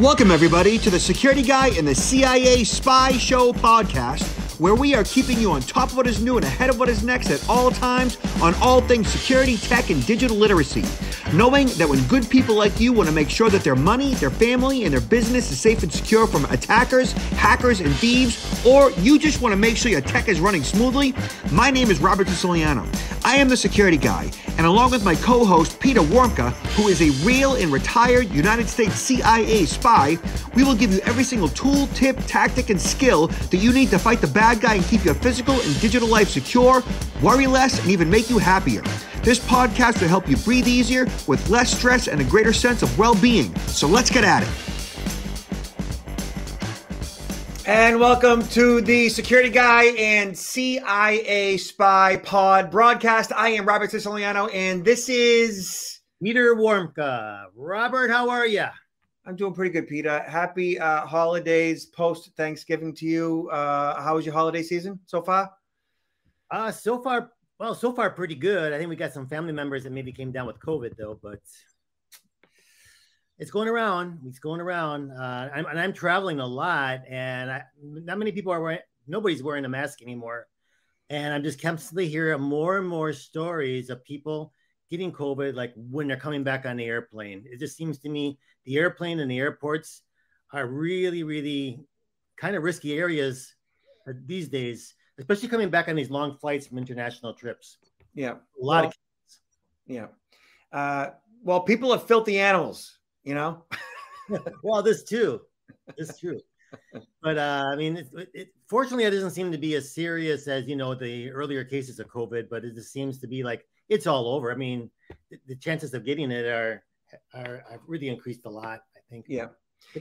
Welcome, everybody, to the Security Guy and the CIA Spy Show podcast, where we are keeping you on top of what is new and ahead of what is next at all times on all things security, tech, and digital literacy. Knowing that when good people like you want to make sure that their money, their family, and their business is safe and secure from attackers, hackers, and thieves, or you just want to make sure your tech is running smoothly, my name is Robert Siciliano. I am the security guy, and along with my co host, Peter Warmka, who is a real and retired United States CIA spy, we will give you every single tool, tip, tactic, and skill that you need to fight the bad guy and keep your physical and digital life secure, worry less, and even make you happier. This podcast will help you breathe easier with less stress and a greater sense of well being. So let's get at it. And welcome to the Security Guy and CIA Spy Pod broadcast. I am Robert Siciliano, and this is Peter Warmka. Robert, how are you? I'm doing pretty good, Peter. Happy uh, holidays post Thanksgiving to you. Uh, how was your holiday season so far? Uh, so far, well, so far pretty good. I think we got some family members that maybe came down with COVID though, but it's going around. It's going around, uh, I'm, and I'm traveling a lot, and I, not many people are wearing. Nobody's wearing a mask anymore, and I'm just constantly hearing more and more stories of people getting COVID, like when they're coming back on the airplane. It just seems to me the airplane and the airports are really, really kind of risky areas these days, especially coming back on these long flights from international trips. Yeah, a lot well, of. Kids. Yeah. Uh, well, people are filthy animals you know? well, this too. This too. But uh, I mean, it, it, fortunately, it doesn't seem to be as serious as you know the earlier cases of COVID. But it just seems to be like it's all over. I mean, the, the chances of getting it are are have really increased a lot. I think. Yeah,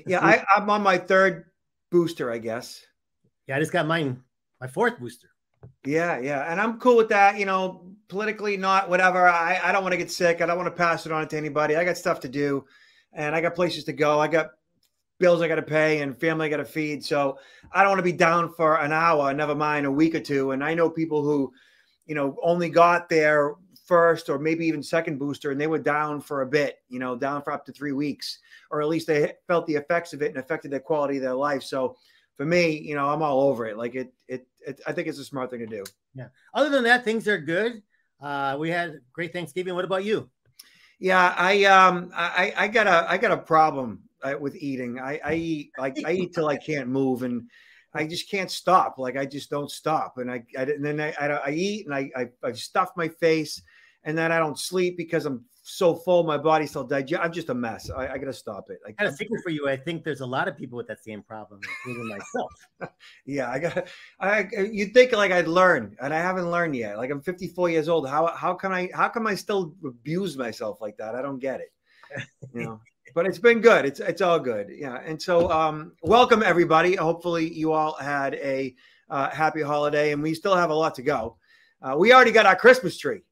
yeah. I, I'm on my third booster, I guess. Yeah, I just got mine, my fourth booster. Yeah, yeah. And I'm cool with that. You know, politically, not whatever. I, I don't want to get sick. I don't want to pass it on to anybody. I got stuff to do and I got places to go. I got bills I got to pay and family I got to feed. So I don't want to be down for an hour, never mind a week or two. And I know people who, you know, only got their first or maybe even second booster and they were down for a bit, you know, down for up to three weeks, or at least they felt the effects of it and affected their quality of their life. So for me, you know, I'm all over it. Like it, it, it I think it's a smart thing to do. Yeah. Other than that, things are good. Uh, we had great Thanksgiving. What about you? Yeah, I um I I got a I got a problem uh, with eating. I I eat like I eat till I can't move and I just can't stop. Like I just don't stop. And I, I and then I, I, I eat and I, I I stuff my face and then I don't sleep because I'm so full, my body's still digest. I'm just a mess. I, I got to stop it. I got a secret for you. I think there's a lot of people with that same problem, including myself. yeah, I got. I you'd think like I'd learn, and I haven't learned yet. Like I'm 54 years old. How how can I how come I still abuse myself like that? I don't get it. You know. but it's been good. It's it's all good. Yeah. And so um, welcome everybody. Hopefully you all had a uh, happy holiday, and we still have a lot to go. Uh, we already got our Christmas tree.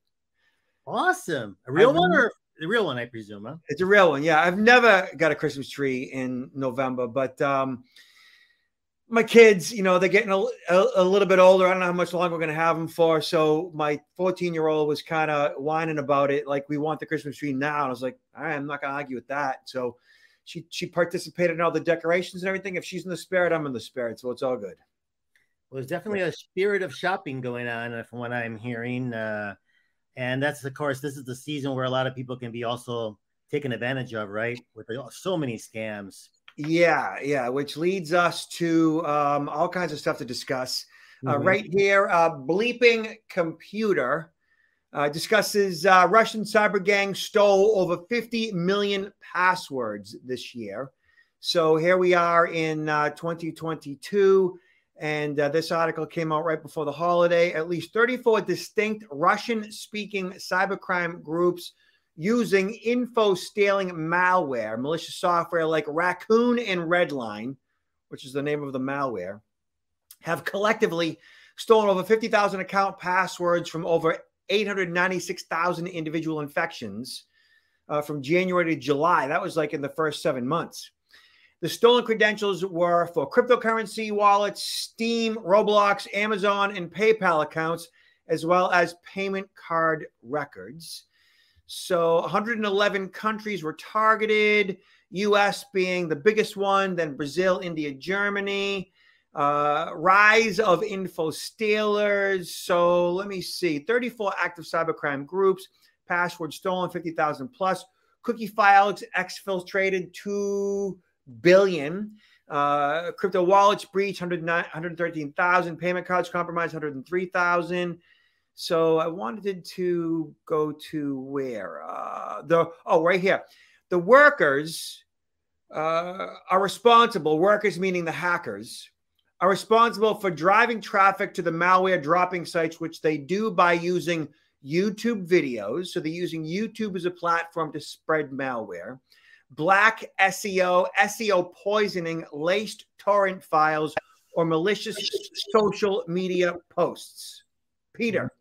Awesome. A real I've, one or the real one, I presume, huh? It's a real one. Yeah. I've never got a Christmas tree in November, but um, my kids, you know, they're getting a, a, a, little bit older. I don't know how much longer we're going to have them for. So my 14 year old was kind of whining about it. Like, we want the Christmas tree now. And I was like, all right, I'm not going to argue with that. So she, she participated in all the decorations and everything. If she's in the spirit, I'm in the spirit. So it's all good. Well, there's definitely a spirit of shopping going on, uh, from what I'm hearing. Uh, and that's of course this is the season where a lot of people can be also taken advantage of, right? With so many scams. Yeah, yeah, which leads us to um, all kinds of stuff to discuss. Uh, mm-hmm. right here, uh, Bleeping Computer uh, discusses uh, Russian cyber gang stole over 50 million passwords this year. So here we are in uh, 2022. And uh, this article came out right before the holiday. At least 34 distinct Russian speaking cybercrime groups using info stealing malware, malicious software like Raccoon and Redline, which is the name of the malware, have collectively stolen over 50,000 account passwords from over 896,000 individual infections uh, from January to July. That was like in the first seven months. The stolen credentials were for cryptocurrency wallets, Steam, Roblox, Amazon, and PayPal accounts, as well as payment card records. So 111 countries were targeted, US being the biggest one, then Brazil, India, Germany. Uh, rise of info stealers. So let me see 34 active cybercrime groups, password stolen 50,000 plus, cookie files exfiltrated 2 billion. Uh, crypto wallets breached 113,000, payment cards compromised 103,000. So I wanted to go to where uh, the oh right here, the workers uh, are responsible. Workers meaning the hackers are responsible for driving traffic to the malware dropping sites, which they do by using YouTube videos. So they're using YouTube as a platform to spread malware. Black SEO, SEO poisoning, laced torrent files, or malicious social media posts. Peter.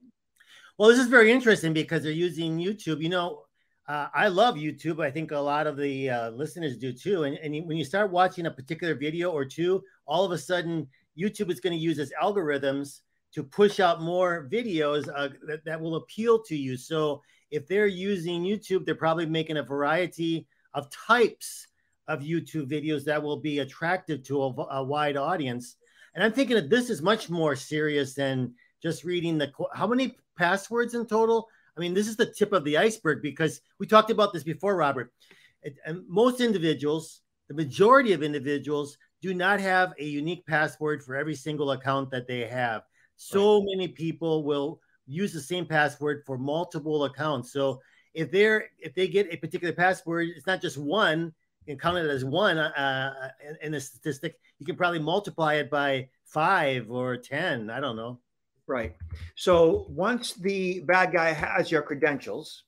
Well, this is very interesting because they're using YouTube. You know, uh, I love YouTube. I think a lot of the uh, listeners do too. And, and when you start watching a particular video or two, all of a sudden YouTube is going to use its algorithms to push out more videos uh, that, that will appeal to you. So if they're using YouTube, they're probably making a variety of types of YouTube videos that will be attractive to a, a wide audience. And I'm thinking that this is much more serious than just reading the how many passwords in total. I mean, this is the tip of the iceberg because we talked about this before, Robert. And most individuals, the majority of individuals, do not have a unique password for every single account that they have. So right. many people will use the same password for multiple accounts. So if they're if they get a particular password, it's not just one and count it as one uh, uh in the statistic. You can probably multiply it by five or ten. I don't know. Right. So once the bad guy has your credentials,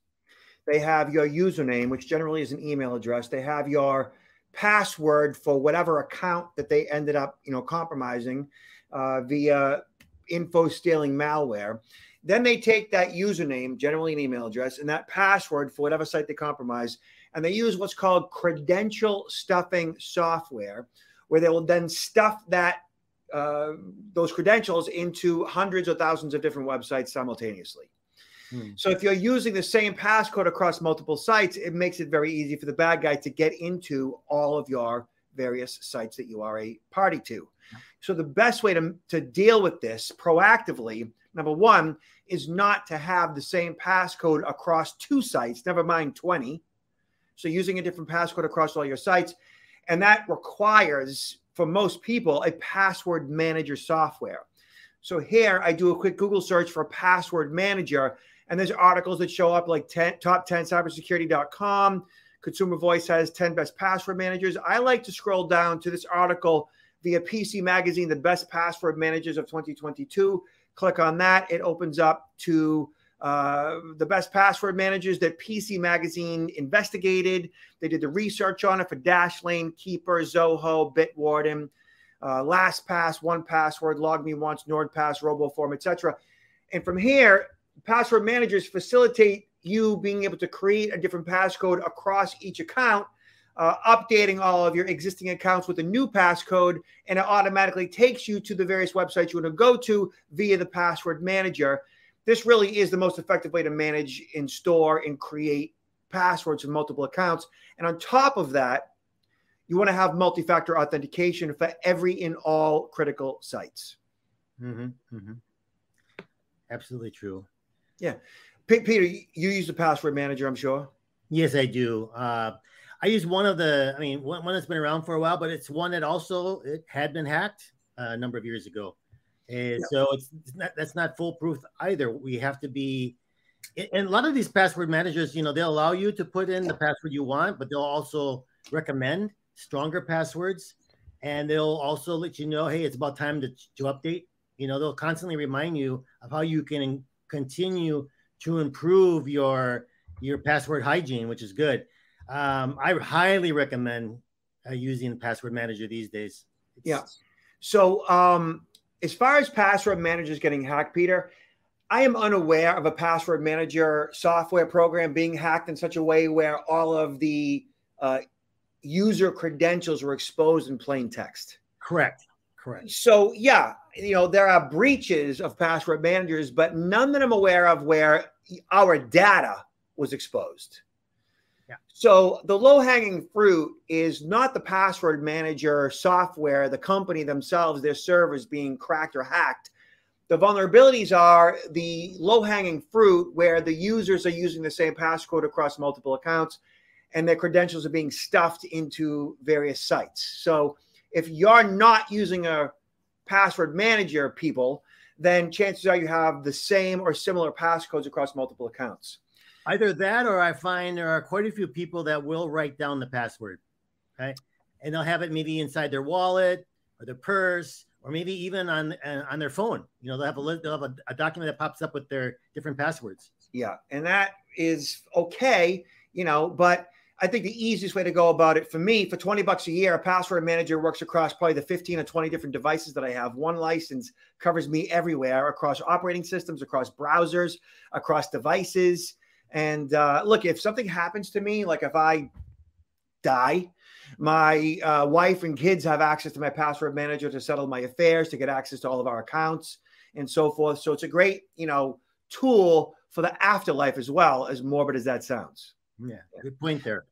they have your username, which generally is an email address. They have your password for whatever account that they ended up, you know, compromising uh, via info stealing malware. Then they take that username, generally an email address, and that password for whatever site they compromise, and they use what's called credential stuffing software, where they will then stuff that uh, those credentials into hundreds or thousands of different websites simultaneously. Hmm. So if you're using the same passcode across multiple sites, it makes it very easy for the bad guy to get into all of your various sites that you are a party to. So the best way to, to deal with this proactively, number one, is not to have the same passcode across two sites, never mind 20. So using a different passcode across all your sites. And that requires for most people a password manager software. So here I do a quick Google search for password manager, and there's articles that show up like 10, top 10 cybersecurity.com. Consumer Voice has 10 best password managers. I like to scroll down to this article via PC Magazine, the best password managers of 2022. Click on that. It opens up to uh, the best password managers that PC Magazine investigated. They did the research on it for Dashlane, Keeper, Zoho, Bitwarden, uh, LastPass, One Password, LogMeOnce, NordPass, RoboForm, etc. And from here, password managers facilitate you being able to create a different passcode across each account, uh, updating all of your existing accounts with a new passcode, and it automatically takes you to the various websites you want to go to via the password manager this really is the most effective way to manage and store and create passwords for multiple accounts. And on top of that, you want to have multi-factor authentication for every and all critical sites. Mm-hmm, mm-hmm. Absolutely true. Yeah, P- Peter, you use the password manager, I'm sure. Yes, I do. Uh, I use one of the. I mean, one, one that's been around for a while, but it's one that also it had been hacked uh, a number of years ago. And yeah. so it's, it's not, that's not foolproof either. We have to be, and a lot of these password managers, you know, they'll allow you to put in the password you want, but they'll also recommend stronger passwords. And they'll also let you know, hey, it's about time to, to update. You know, they'll constantly remind you of how you can continue to improve your your password hygiene, which is good. Um, I highly recommend uh, using password manager these days. It's, yeah. So um, as far as password managers getting hacked, Peter, I am unaware of a password manager software program being hacked in such a way where all of the uh, user credentials were exposed in plain text. Correct. Correct. So, yeah, you know, there are breaches of password managers, but none that I'm aware of where our data was exposed. So the low hanging fruit is not the password manager software, the company themselves, their servers being cracked or hacked. The vulnerabilities are the low hanging fruit where the users are using the same passcode across multiple accounts and their credentials are being stuffed into various sites. So if you're not using a password manager, people, then chances are you have the same or similar passcodes across multiple accounts. Either that, or I find there are quite a few people that will write down the password, okay, and they'll have it maybe inside their wallet or their purse, or maybe even on uh, on their phone. You know, they'll have a they'll have a, a document that pops up with their different passwords. Yeah, and that is okay, you know, but I think the easiest way to go about it for me, for 20 bucks a year, a password manager works across probably the 15 or 20 different devices that I have. One license covers me everywhere across operating systems, across browsers, across devices. And uh, look, if something happens to me, like if I die, my uh, wife and kids have access to my password manager to settle my affairs, to get access to all of our accounts and so forth. So it's a great, you know, tool for the afterlife as well, as morbid as that sounds. Yeah, good point there.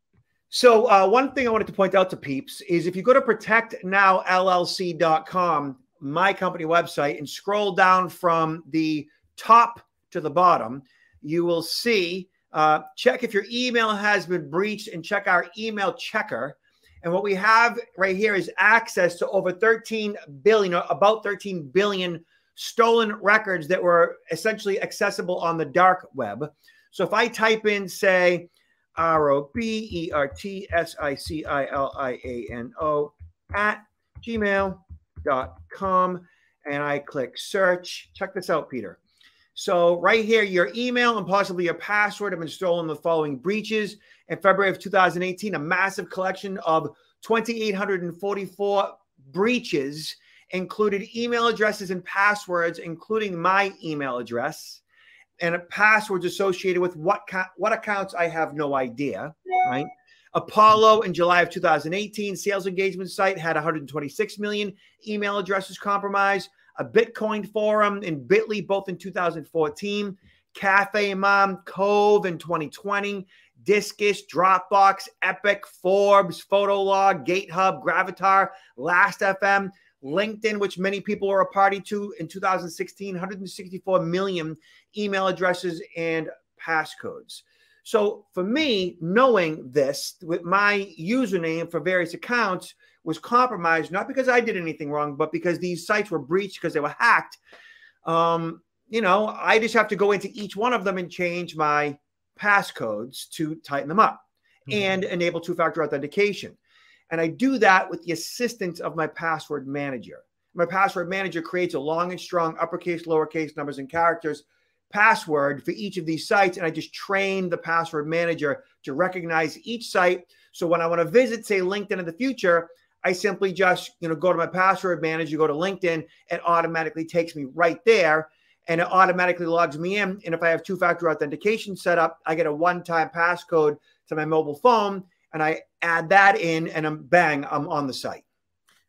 So, uh, one thing I wanted to point out to peeps is if you go to protectnowllc.com, my company website, and scroll down from the top to the bottom, you will see uh, check if your email has been breached and check our email checker. And what we have right here is access to over 13 billion, or about 13 billion stolen records that were essentially accessible on the dark web. So if I type in, say, R O B E R T S I C I L I A N O at gmail.com. And I click search. Check this out, Peter. So, right here, your email and possibly your password have been stolen the following breaches. In February of 2018, a massive collection of 2,844 breaches included email addresses and passwords, including my email address and passwords associated with what what accounts I have no idea, right? Apollo in July of 2018, sales engagement site had 126 million email addresses compromised. A Bitcoin forum in Bitly both in 2014, Cafe Mom, Covve in 2020, Disqus, Dropbox, Epic, Forbes, Fotolog, GateHub, Gravatar, Last.fm, LinkedIn, which many people are a party to in 2016, 164 million email addresses and passcodes. So for me, knowing this with my username for various accounts was compromised, not because I did anything wrong, but because these sites were breached because they were hacked. Um, you know, I just have to go into each one of them and change my passcodes to tighten them up mm-hmm. and enable two factor authentication. And I do that with the assistance of my password manager. My password manager creates a long and strong uppercase, lowercase numbers, and characters password for each of these sites. And I just train the password manager to recognize each site. So when I want to visit, say, LinkedIn in the future, I simply just, you know, go to my password manager, go to LinkedIn, it automatically takes me right there and it automatically logs me in. And if I have two factor authentication set up, I get a one time passcode to my mobile phone and I add that in, and I'm bang, I'm on the site.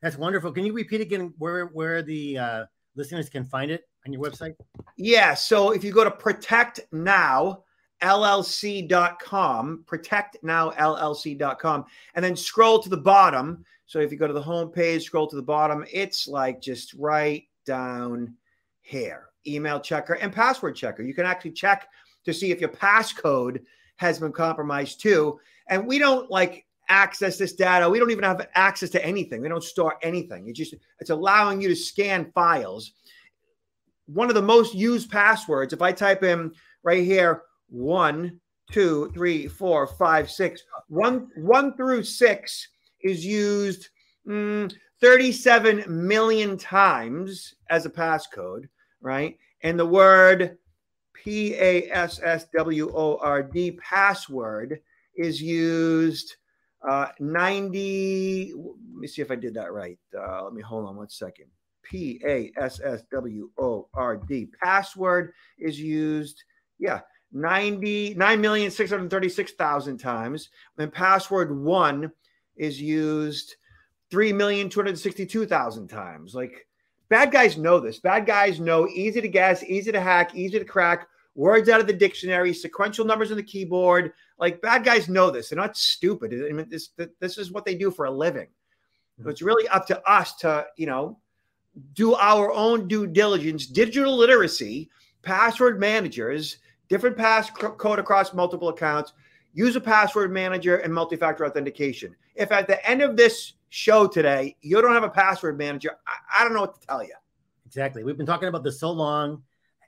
That's wonderful. Can you repeat again where where the uh, listeners can find it on your website? Yeah. So if you go to protectnowllc.com, protectnowllc.com, and then scroll to the bottom. So if you go to the home page, scroll to the bottom, it's like just right down here. Email checker and password checker. You can actually check to see if your passcode has been compromised too. And we don't like access this data. We don't even have access to anything. We don't store anything. It's just it's allowing you to scan files. One of the most used passwords, if I type in right here, one, two, three, four, five, six, one, one through six is used mm, 37 million times as a passcode, right? And the word P A S S W O R D password is used uh, 90. Let me see if I did that right. Uh, let me hold on one second. P A S S W O R D. Password is used, yeah, 99,636,000 times. And password one is used 3,262,000 times. Like, bad guys know this. Bad guys know easy to guess, easy to hack, easy to crack words out of the dictionary, sequential numbers on the keyboard. Like bad guys know this. They're not stupid. I mean, this this is what they do for a living. So it's really up to us to, you know, do our own due diligence, digital literacy, password managers, different pass code across multiple accounts, use a password manager and multi-factor authentication. If at the end of this show today you don't have a password manager, I, I don't know what to tell you. Exactly. We've been talking about this so long.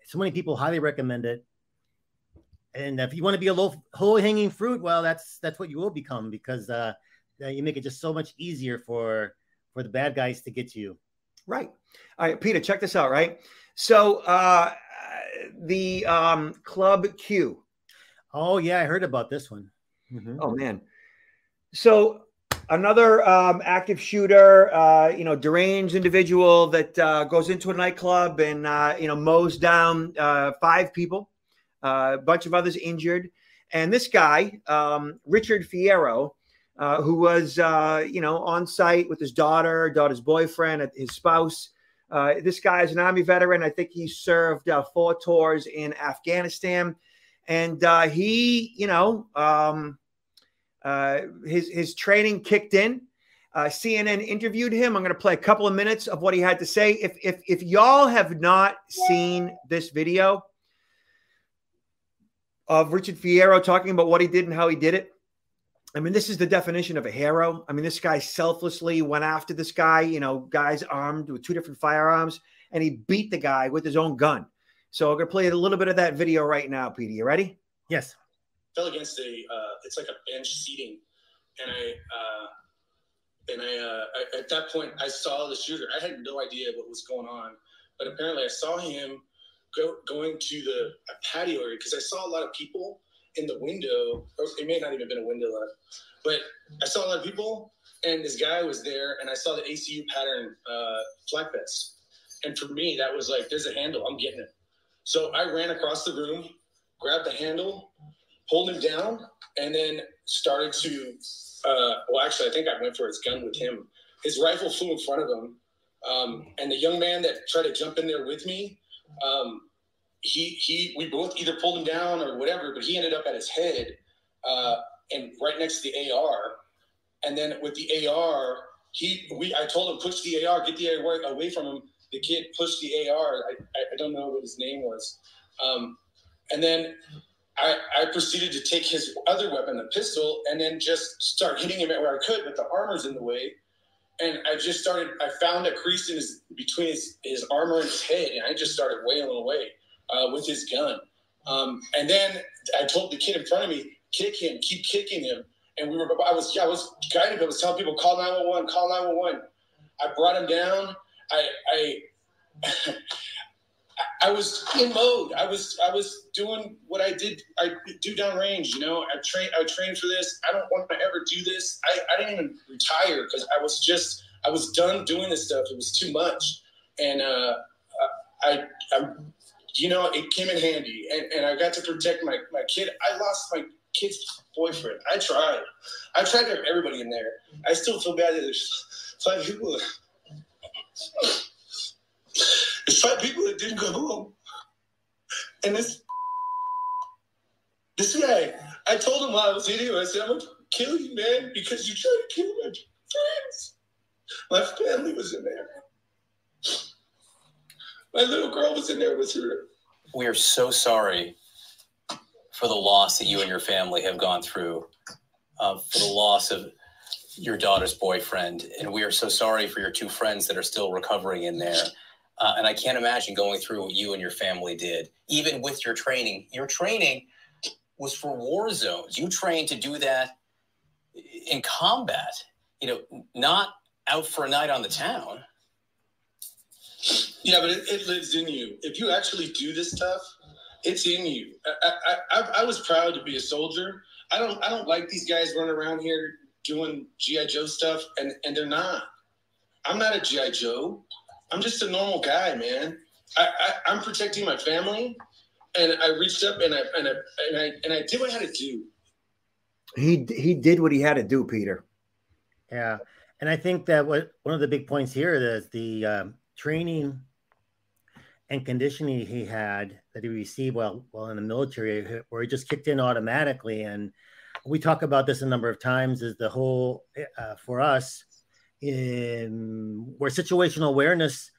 So many people highly recommend it. And if you want to be a low, low hanging fruit, well, that's that's what you will become because uh, you make it just so much easier for for the bad guys to get to you. Right. All right, Peter, check this out. Right. So uh, the um, Club Q. Oh yeah, I heard about this one. Mm-hmm. Oh man. So another um, active shooter, uh, you know, deranged individual that uh, goes into a nightclub and uh, you know mows down uh, five people, uh, a bunch of others injured, and this guy, um, Richard Fierro, uh, who was you know on site with his daughter, daughter's boyfriend, his spouse. this guy is an army veteran. I think he served four tours in Afghanistan, and he, you know. Um, uh, his his training kicked in. Uh, CNN interviewed him. I'm going to play a couple of minutes of what he had to say. If if if y'all have not seen this video of Richard Fierro talking about what he did and how he did it, I mean, this is the definition of a hero. I mean, this guy selflessly went after this guy. You know, guys armed with two different firearms, and he beat the guy with his own gun. So I'm going to play a little bit of that video right now, Peter. You ready? Yes fell against a uh, it's like a bench seating, and I uh, and I, uh, I, at that point I saw the shooter. I had no idea what was going on, but apparently I saw him go going to the patio area because I saw a lot of people in the window. Or it may not even been a window left, but I saw a lot of people, and this guy was there, and I saw the ACU pattern uh, flak vest. And for me, that was like, there's a handle. I'm getting it. So I ran across the room, grabbed the handle, pulled him down, and then started to. Uh, well, actually, I think I went for his gun with him. His rifle flew in front of him, um, and the young man that tried to jump in there with me, um, he he we both either pulled him down or whatever, but he ended up at his head uh, and right next to the AR. And then with the AR, he we I told him push the AR, get the AR away from him. The kid pushed the AR. I, I don't know what his name was. Um, and then I, I, proceeded to take his other weapon, the pistol, and then just start hitting him where I could, but the armor's in the way. And I just started, I found a crease in his, between his, his armor and his head, and I just started wailing away uh, with his gun. Um, and then I told the kid in front of me, kick him, keep kicking him. And we were, I was, I was guiding, I was telling people, call 911, call 911. I brought him down. I, I, I was in mode. I was I was doing what I did. I do downrange. You know, I train. I trained for this. I don't want to ever do this. I, I didn't even retire because I was just I was done doing this stuff. It was too much, and uh, I, I you know it came in handy, and, and I got to protect my my kid. I lost my kid's boyfriend. I tried. I tried to have everybody in there. I still feel bad that there's five people. It's five people that didn't go home. And this this guy, I told him while I was him, I said, I'm gonna kill you, man, because you tried to kill my friends. My family was in there. My little girl was in there with her. We are so sorry for the loss that you and your family have gone through, uh, for the loss of your daughter's boyfriend. And we are so sorry for your two friends that are still recovering in there. Uh, and I can't imagine going through what you and your family did, even with your training. Your training was for war zones. You trained to do that in combat, you know, not out for a night on the town. Yeah, but it, it lives in you. If you actually do this stuff, it's in you. I, I, I, I was proud to be a soldier. I don't I don't like these guys running around here doing GI Joe stuff, and and they're not. I'm not a GI Joe. I'm just a normal guy, man. I, I am protecting my family, and I reached up and I and I and I and I did what I had to do. He he did what he had to do, Peter. Yeah, and I think that what one of the big points here is the um, training and conditioning he had that he received while while in the military, where he just kicked in automatically. And we talk about this a number of times. Is the whole uh, for us in where situational awareness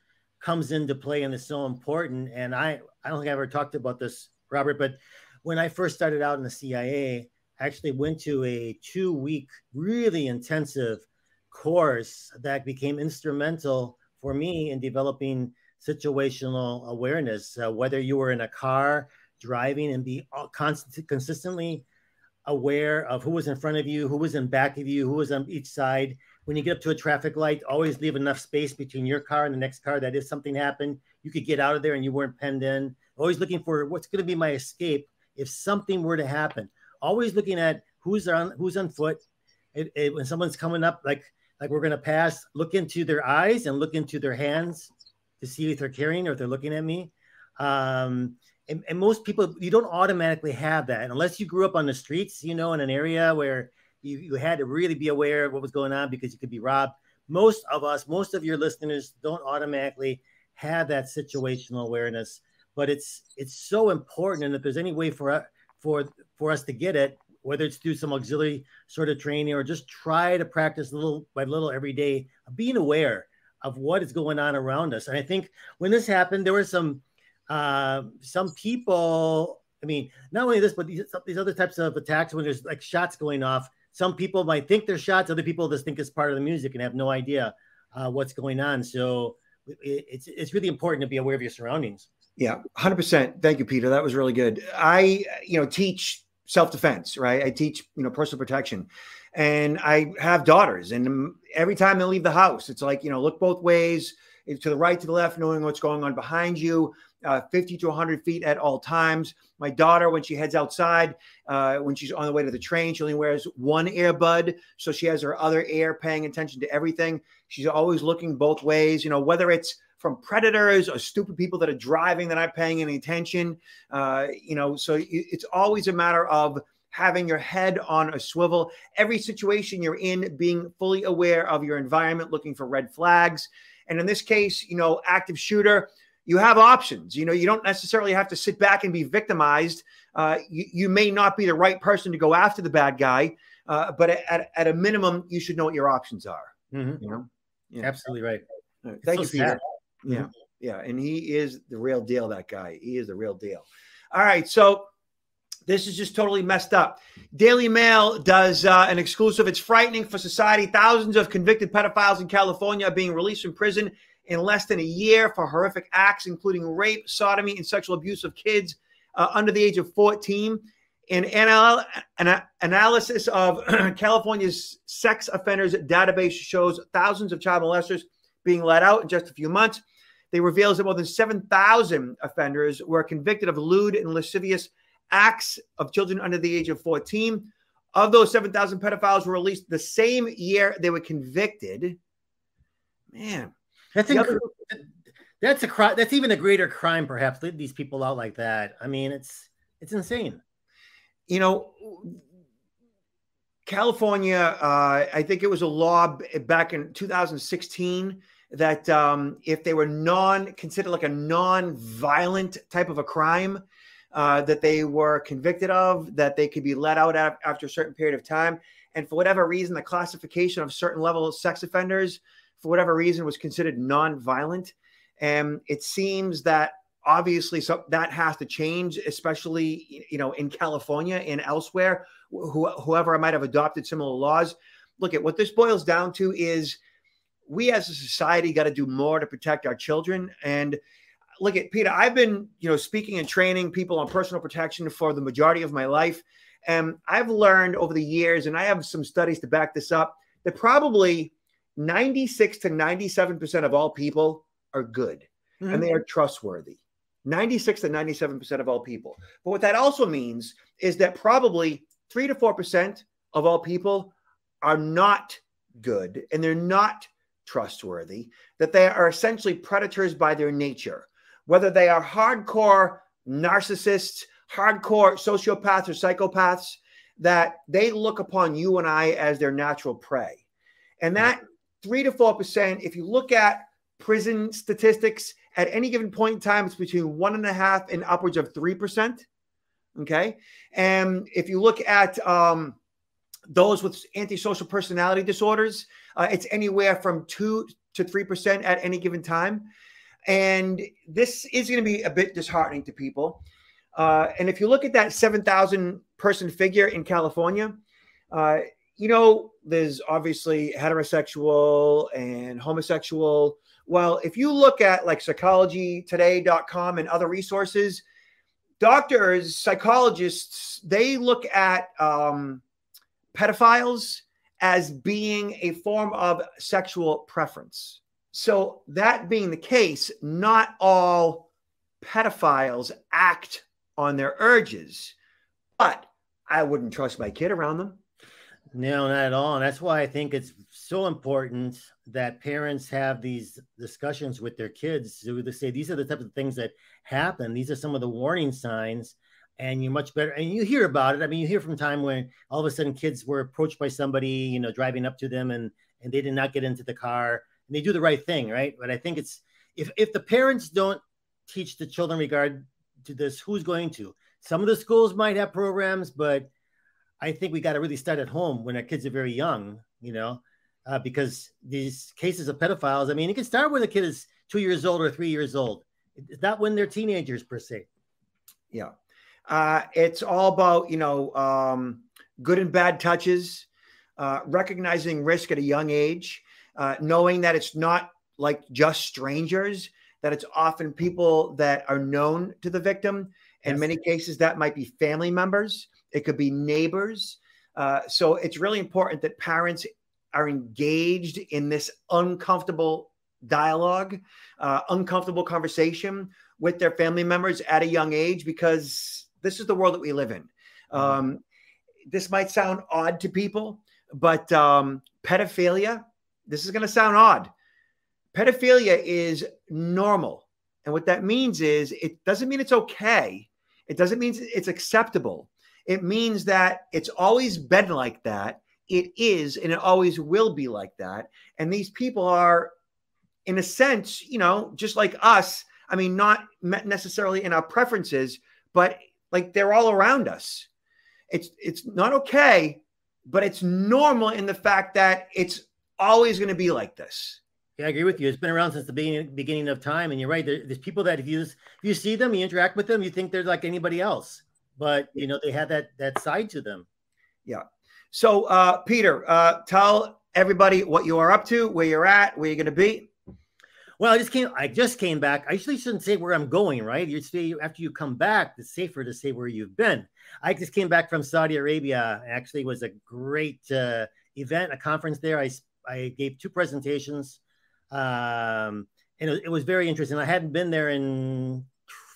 comes into play and is so important. And I I don't think I ever talked about this, Robert, but when I first started out in the CIA, I actually went to a two week, really intensive course that became instrumental for me in developing situational awareness, uh, whether you were in a car driving and be constant, consistently aware of who was in front of you, who was in back of you, who was on each side. When you get up to a traffic light, always leave enough space between your car and the next car that if something happened, you could get out of there and you weren't penned in. Always looking for what's going to be my escape if something were to happen. Always looking at who's on who's on foot. It, it, when someone's coming up, like like we're going to pass, look into their eyes and look into their hands to see if they're carrying or if they're looking at me. Um, and, and, most people, you don't automatically have that unless you grew up on the streets, you know, in an area where you, you had to really be aware of what was going on because you could be robbed. Most of us, most of your listeners don't automatically have that situational awareness, but it's it's so important. And if there's any way for for for us to get it, whether it's through some auxiliary sort of training or just try to practice little by little every day, being aware of what is going on around us. And I think when this happened, there were some uh, some people. I mean, not only this, but these, these other types of attacks when there's like shots going off. Some people might think they're shots. Other people just think it's part of the music and have no idea uh, what's going on. So it, it's it's really important to be aware of your surroundings. Yeah, hundred percent. Thank you, Peter. That was really good. I, you know, teach self defense, right? I teach, you know, personal protection, and I have daughters, and every time they leave the house, it's like, you know, look both ways, to the right, to the left, knowing what's going on behind you. Uh, 50 to 100 feet at all times. My daughter, when she heads outside, uh, when she's on the way to the train, she only wears one earbud. So she has her other ear paying attention to everything. She's always looking both ways, you know, whether it's from predators or stupid people that are driving that aren't paying any attention. Uh, you know, so it's always a matter of having your head on a swivel. Every situation you're in, being fully aware of your environment, looking for red flags. And in this case, you know, active shooter, you have options. You know, you don't necessarily have to sit back and be victimized. Uh, you, you, may not be the right person to go after the bad guy, uh, but at, at a minimum, you should know what your options are. Mm-hmm. You know, yeah. absolutely right. right. Thank so you, Peter. Sad. Yeah. Mm-hmm. Yeah. And he is the real deal, that guy. He is the real deal. All right. So this is just totally messed up. Daily Mail does uh, an exclusive. It's frightening for society. Thousands of convicted pedophiles in California are being released from prison in less than a year for horrific acts, including rape, sodomy, and sexual abuse of kids uh, under the age of 14. An, anal- an analysis of California's sex offenders database shows thousands of child molesters being let out in just a few months. They reveals that more than 7,000 offenders were convicted of lewd and lascivious acts of children under the age of 14. Of those 7,000 pedophiles were released the same year they were convicted. Man, that's other- that's a crime. That's even a greater crime, perhaps. Leave these people out like that. I mean, it's it's insane. You know, California. Uh, I think it was a law back in 2016 that um, if they were non considered like a non-violent type of a crime uh, that they were convicted of, that they could be let out after a certain period of time. And for whatever reason, the classification of certain level of sex offenders, for whatever reason, was considered non-violent. And it seems that obviously so that has to change, especially you know in California and elsewhere. Wh- whoever might have adopted similar laws. Look at what this boils down to is we as a society got to do more to protect our children. And look at Peter, I've been, you know, speaking and training people on personal protection for the majority of my life. And I've learned over the years, and I have some studies to back this up, that probably 96 to 97% of all people are good mm-hmm. and they are trustworthy. 96 to 97% of all people. But what that also means is that probably 3 to 4% of all people are not good and they're not trustworthy, that they are essentially predators by their nature, whether they are hardcore narcissists, hardcore sociopaths or psychopaths, that they look upon you and I as their natural prey. And that three to four percent, if you look at prison statistics at any given point in time, it's between one and a half and upwards of 3%. Okay. And if you look at um, those with antisocial personality disorders, uh, it's anywhere from 2 to 3% at any given time. And this is going to be a bit disheartening to people. Uh, and if you look at that 7,000 person figure in California, uh, you know, there's obviously heterosexual and homosexual. Well, if you look at like psychologytoday.com and other resources, doctors, psychologists, they look at um, pedophiles as being a form of sexual preference. So, that being the case, not all pedophiles act on their urges, but I wouldn't trust my kid around them. No, not at all. And that's why I think it's so important that parents have these discussions with their kids to say these are the types of things that happen. These are some of the warning signs, and you're much better. And you hear about it. I mean, you hear from time when all of a sudden kids were approached by somebody, you know, driving up to them, and and they did not get into the car, and they do the right thing, right? But I think it's if if the parents don't teach the children regard to this, who's going to? Some of the schools might have programs, but I think we got to really start at home when our kids are very young, you know, uh, because these cases of pedophiles, I mean, it can start when a kid is two years old or three years old. It's not when they're teenagers per se. Yeah. Uh, it's all about, you know, um, good and bad touches, uh, recognizing risk at a young age, uh, knowing that it's not like just strangers, that it's often people that are known to the victim. In yes. many cases, that might be family members. It could be neighbors. Uh, so it's really important that parents are engaged in this uncomfortable dialogue, uh, uncomfortable conversation with their family members at a young age because this is the world that we live in. Mm-hmm. Um, this might sound odd to people, but um, pedophilia, this is going to sound odd. Pedophilia is normal. And what that means is it doesn't mean it's okay. It doesn't mean it's acceptable. It means that it's always been like that. It is, and it always will be like that. And these people are, in a sense, you know, just like us. I mean, not necessarily in our preferences, but like they're all around us. It's it's not okay, but it's normal in the fact that it's always going to be like this. Yeah, I agree with you. It's been around since the beginning beginning of time, and you're right. There, there's people that if you if you see them, you interact with them, you think they're like anybody else but you know they have that that side to them. Yeah. So uh, Peter, uh, tell everybody what you are up to, where you're at, where you're going to be. Well, I just came. I just came back. I usually shouldn't say where I'm going, right? You say after you come back, it's safer to say where you've been. I just came back from Saudi Arabia. Actually, was a great uh, event, a conference there. I I gave two presentations, um, and it, it was very interesting. I hadn't been there in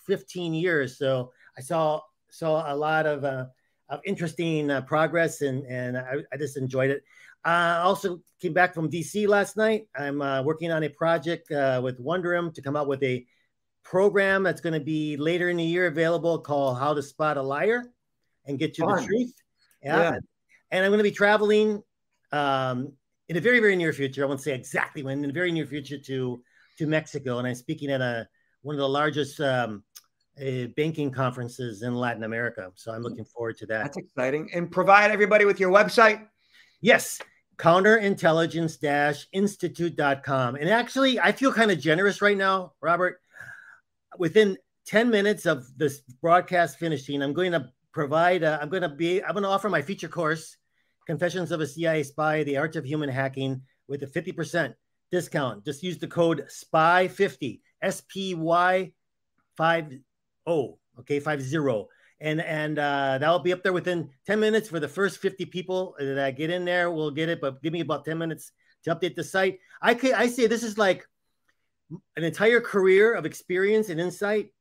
15 years, so I saw saw a lot of, uh, of interesting uh, progress and, and I, I, just enjoyed it. I uh, also came back from DC last night. I'm uh, working on a project uh, with Wondrium to come out with a program that's going to be later in the year available called How to Spot a Liar and Get to Fun. the Truth. Yeah. yeah. And I'm going to be traveling um, in a very, very near future. I won't say exactly when, in the very near future to to Mexico. And I'm speaking at a one of the largest um, uh, banking conferences in Latin America. So I'm looking forward to that. That's exciting. And provide everybody with your website. Yes, counterintelligence-institute.com. And actually, I feel kind of generous right now, Robert. Within 10 minutes of this broadcast finishing, I'm going to provide, uh, I'm going to be, I'm going to offer my feature course, Confessions of a CIA Spy, The Art of Human Hacking, with a 50% discount. Just use the code SPY50, S P Y 5 oh, okay, five zero. And and uh, that'll be up there within 10 minutes for the first 50 people that get in there. We'll get it, but give me about 10 minutes to update the site. I I say this is like an entire career of experience and insight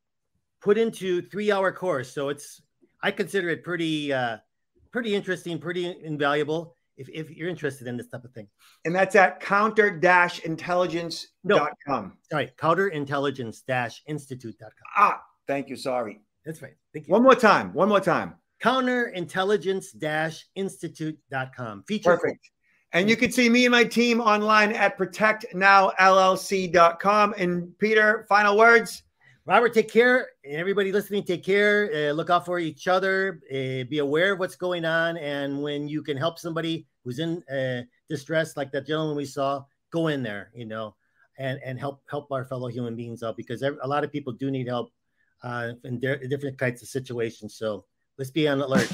put into three hour course. So it's I consider it pretty uh, pretty interesting, pretty invaluable if, if you're interested in this type of thing. And that's at counter-intelligence.com. No, sorry, counterintelligence-institute.com. Ah, Thank you. Sorry. That's right. Thank you. One more time. One more time. Counterintelligence institute.com. Feature. Perfect. And you can see me and my team online at protectnowllc.com. And Peter, final words. Robert, take care. And everybody listening, take care. Uh, look out for each other. Uh, be aware of what's going on. And when you can help somebody who's in uh, distress, like that gentleman we saw, go in there, you know, and, and help help our fellow human beings out because a lot of people do need help uh, in de- different kinds of situations. So let's be on alert.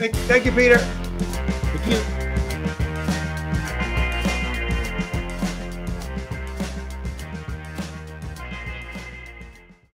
Thank you, Peter. Thank you.